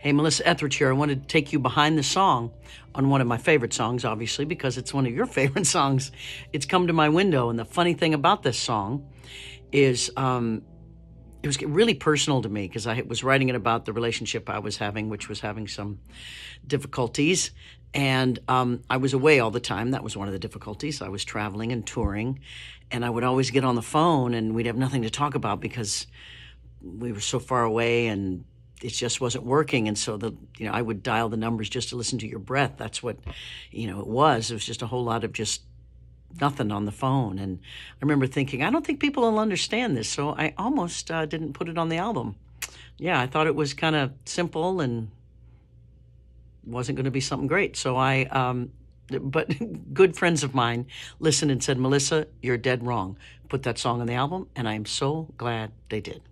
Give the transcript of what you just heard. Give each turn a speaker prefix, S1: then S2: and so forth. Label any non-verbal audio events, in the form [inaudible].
S1: Hey, Melissa Etheridge here. I wanted to take you behind the song on one of my favorite songs, obviously, because it's one of your [laughs] favorite songs. It's Come to My Window. And the funny thing about this song is um, it was really personal to me because I was writing it about the relationship I was having, which was having some difficulties. And um, I was away all the time. That was one of the difficulties. I was traveling and touring. And I would always get on the phone and we'd have nothing to talk about because we were so far away and it just wasn't working. And so the you know i would dial the numbers just to listen to your breath. That's what you know it was. It was just a whole lot of just nothing on the phone. And i remember thinking i don't think people will understand this. So i almost uh, didn't put it on the album. Yeah i thought it was kind of simple and wasn't going to be something great. So i um, but [laughs] good friends of mine listened and said melissa you're dead wrong. Put that song on the album and i'm so glad they did